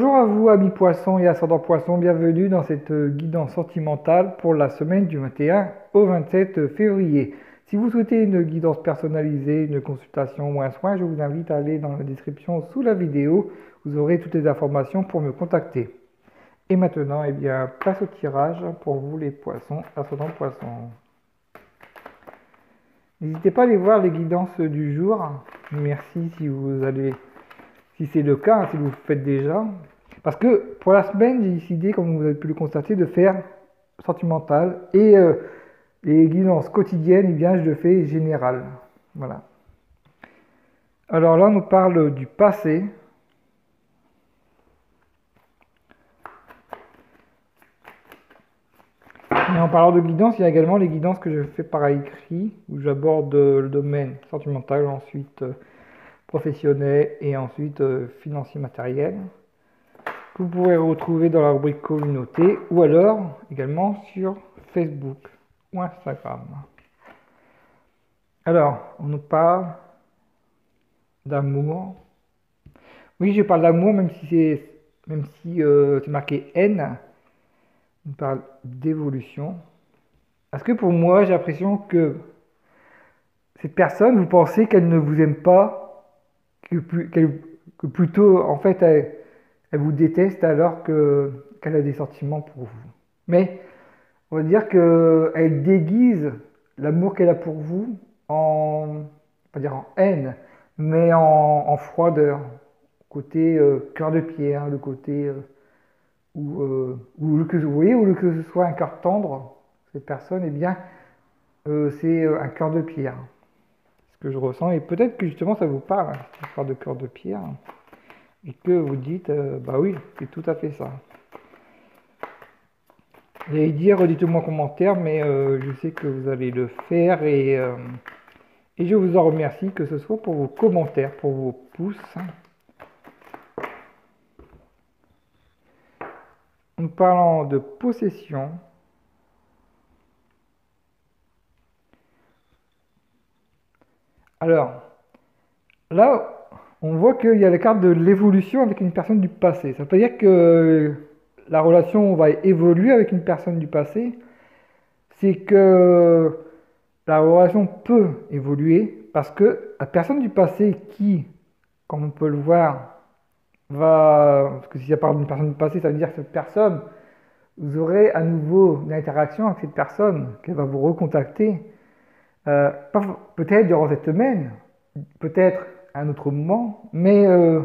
Bonjour à vous, amis poissons et ascendants poissons, bienvenue dans cette euh, guidance sentimentale pour la semaine du 21 au 27 février. Si vous souhaitez une guidance personnalisée, une consultation ou un soin, je vous invite à aller dans la description sous la vidéo, vous aurez toutes les informations pour me contacter. Et maintenant, eh bien, place au tirage pour vous les poissons, ascendants poissons. N'hésitez pas à aller voir les guidances du jour. Merci si vous allez si c'est le cas, si vous le faites déjà. Parce que pour la semaine, j'ai décidé, comme vous avez pu le constater, de faire sentimental et euh, les guidances quotidiennes, eh bien, je le fais général. Voilà. Alors là, on nous parle du passé. Et en parlant de guidance, il y a également les guidances que je fais par écrit, où j'aborde le domaine sentimental, ensuite euh, professionnel et ensuite euh, financier matériel que vous pourrez retrouver dans la rubrique communauté ou alors également sur Facebook ou Instagram. Alors, on nous parle d'amour. Oui, je parle d'amour même si c'est même si euh, c'est marqué N. On parle d'évolution. Parce que pour moi, j'ai l'impression que cette personne, vous pensez qu'elle ne vous aime pas que, plutôt, en fait, elle, vous déteste alors qu'elle a des sentiments pour vous. Mais on va dire qu'elle déguise l'amour qu'elle a pour vous en, pas dire en haine, mais en, froideur, côté euh, cœur de pierre, le côté euh, où, euh, où, que vous voyez, ou que ce soit un cœur tendre, cette personne, eh bien, c'est un cœur de pierre que je ressens. Et peut-être que justement ça vous parle, hein, cette histoire de cœur de pierre, et que vous dites, euh, bah oui, c'est tout à fait ça. J'allais dire, dites-moi en commentaire, mais euh, je sais que vous allez le faire et, euh, et je vous en remercie, que ce soit pour vos commentaires, pour vos pouces. En parlant de possession, Alors, là, on voit qu'il y a la carte de l'évolution avec une personne du passé. Ça veut dire que la relation va évoluer avec une personne du passé. C'est que la relation peut évoluer parce que la personne du passé qui, comme on peut le voir, va. Parce que si ça parle d'une personne du passé, ça veut dire que cette personne, vous aurez à nouveau une interaction avec cette personne, qu'elle va vous recontacter euh, peut-être durant cette semaine, peut-être à un autre moment, mais euh,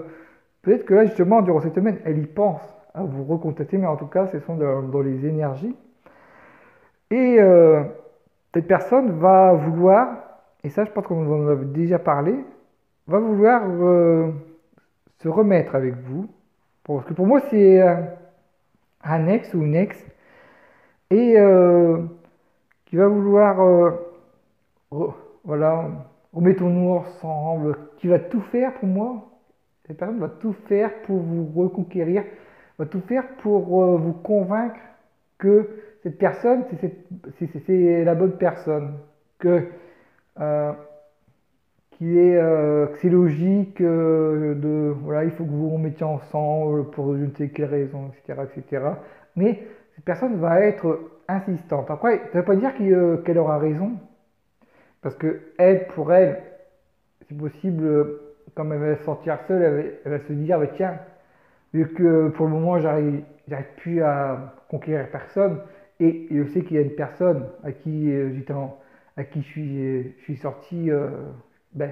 peut-être que là, justement, durant cette semaine, elle y pense à vous recontacter, mais en tout cas, ce sont dans, les énergies. Et euh, cette personne va vouloir, et ça, je pense qu'on en a déjà parlé, va vouloir se remettre avec vous. Parce que pour moi, c'est un ex ou une ex, et qui va vouloir voilà, remettons-nous ensemble, qui va tout faire pour moi? Cette personne va tout faire pour vous reconquérir, va tout faire pour euh, vous convaincre que cette personne, c'est la bonne personne, que euh, est, euh, c'est logique de voilà, il faut que vous vous remettiez ensemble pour je ne sais quelle raison, etc., etc. Mais cette personne va être insistante. Après, ça ne veut pas dire qu'elle aura raison, parce que elle, pour elle, c'est possible, comme elle va sortir seule, elle, va se dire, bah, tiens, vu que pour le moment, j'arrive, plus à conquérir personne, et je sais qu'il y a une personne à qui euh, j'étais à qui je suis, je suis sorti, euh, ben,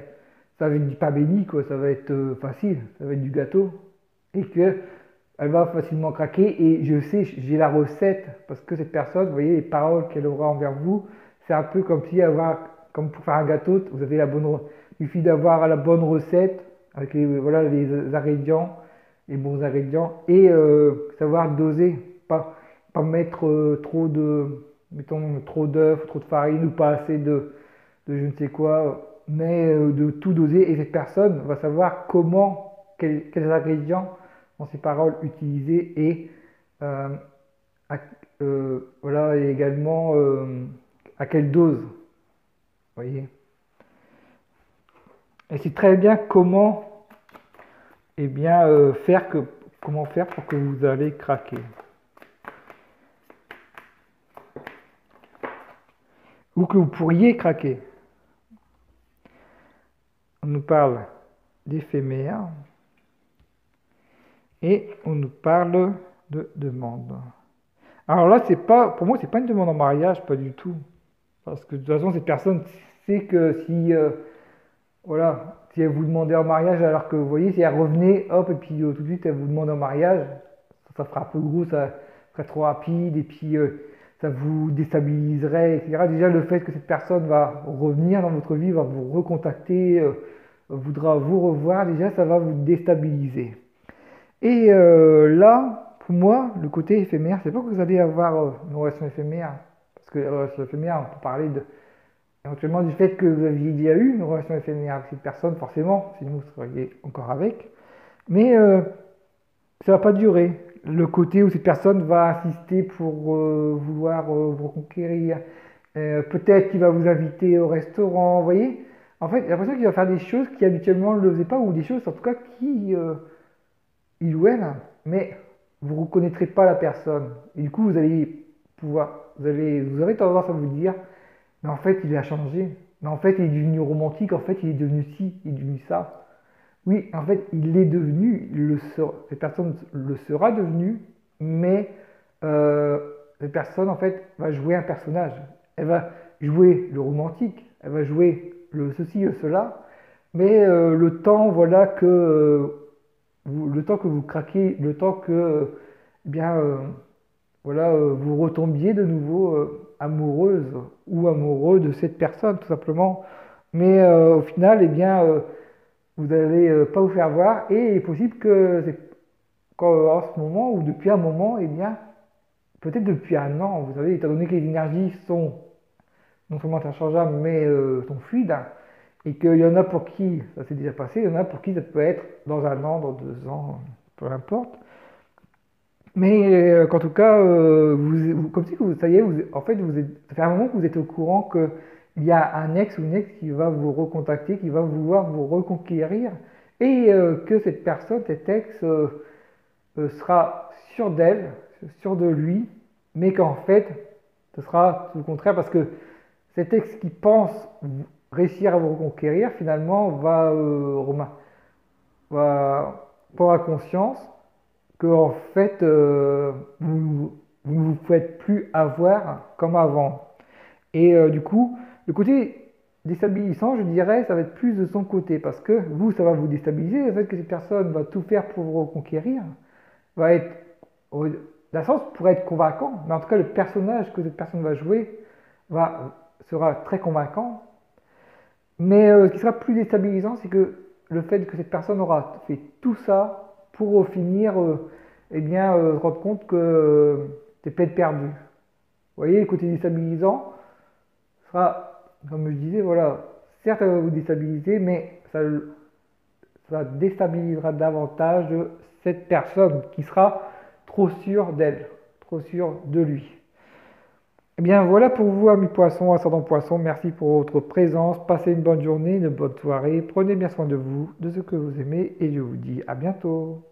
ça va être du pas béni, quoi, ça va être euh, facile, ça va être du gâteau, et que elle va facilement craquer, et je sais, j'ai la recette, parce que cette personne, vous voyez, les paroles qu'elle aura envers vous, c'est un peu comme si avoir comme pour faire un gâteau, vous avez la bonne, il suffit d'avoir la bonne recette avec les, voilà, les ingrédients, les bons ingrédients et euh, savoir doser, pas, pas mettre euh, trop de, mettons, trop d'œufs, trop de farine ou pas assez de, de je ne sais quoi, mais euh, de tout doser et cette personne va savoir comment, quels, ingrédients dans ses paroles utiliser et voilà et également à quelle dose voyez Et c'est très bien comment eh bien, euh, faire que, comment faire pour que vous allez craquer. Ou que vous pourriez craquer. On nous parle d'éphémère et on nous parle de demande. Alors là, c'est pas, pour moi, c'est pas une demande en mariage, pas du tout. Parce que de toute façon, cette personne sait que si, euh, voilà, si elle vous demandait en mariage, alors que vous voyez, si elle revenait, hop, et puis euh, tout de suite elle vous demande en mariage, ça, fera un peu gros, ça serait trop rapide, et puis euh, ça vous déstabiliserait, etc. Déjà, le fait que cette personne va revenir dans votre vie, va vous recontacter, voudra vous revoir, déjà, ça va vous déstabiliser. Et là, pour moi, le côté éphémère, c'est pas que vous allez avoir une relation éphémère, parce que la relation éphémère, on peut parler de éventuellement du fait que vous aviez déjà eu une relation éphémère avec cette personne, forcément, sinon vous seriez encore avec. Mais euh, ça va pas durer. Le côté où cette personne va insister pour euh, vouloir euh, vous reconquérir, peut-être qu'il va vous inviter au restaurant, vous voyez. En fait, j'ai l'impression qu'il va faire des choses qui habituellement ne le faisait pas, ou des choses en tout cas qui, il ou elle, mais vous ne reconnaîtrez pas la personne. Et du coup, vous allez vous, allez, vous aurez tendance à vous dire, mais en fait, il a changé. Mais en fait, il est devenu romantique. En fait, il est devenu ci, il est devenu ça. Oui, en fait, il est devenu, le cette personne le sera devenu, mais euh, cette personne, en fait, va jouer un personnage. Elle va jouer le romantique, elle va jouer le ceci, le cela, mais euh, le temps, voilà, que euh, vous, le temps que vous craquez, le temps que, eh bien, voilà, vous retombiez de nouveau amoureuse ou amoureux de cette personne, tout simplement. Mais euh, au final, eh bien, euh, vous n'allez euh, pas vous faire voir et il est possible que en ce moment ou depuis un moment, eh bien, peut-être depuis un an, vous savez, étant donné que les énergies sont non seulement interchangeables, mais sont fluides, et qu'il y en a pour qui ça s'est déjà passé, il y en a pour qui ça peut être dans un an, dans deux ans, peu importe. Mais euh, qu'en tout cas, euh, comme si vous, ça y en fait, vous êtes, ça fait un moment que vous êtes au courant qu'il y a un ex ou une ex qui va vous recontacter, qui va vouloir vous reconquérir, et euh, que cette personne, cet ex, sera sûr d'elle, sûr de lui, mais qu'en fait, ce sera tout le contraire, parce que cet ex qui pense réussir à vous reconquérir, finalement, va, va prendre conscience que en fait euh, vous, ne vous faites plus avoir comme avant. Et euh, du coup, le côté déstabilisant, je dirais, ça va être plus de son côté parce que vous, ça va vous déstabiliser. Le fait que cette personne va tout faire pour vous reconquérir va être, la sens pourrait être convaincant, mais en tout cas, le personnage que cette personne va jouer va, sera très convaincant. Mais euh, ce qui sera plus déstabilisant, c'est que le fait que cette personne aura fait tout ça pour finir, euh, eh bien, euh, se rendre compte que euh, tu es peut-être perdu. Vous voyez, le côté déstabilisant sera, comme je disais, voilà, certes, ça va vous déstabiliser, mais ça déstabilisera davantage cette personne qui sera trop sûre d'elle, trop sûre de lui. Eh bien voilà pour vous, amis poissons, ascendant poisson. Merci pour votre présence. Passez une bonne journée, une bonne soirée. Prenez bien soin de vous, de ce que vous aimez et je vous dis à bientôt.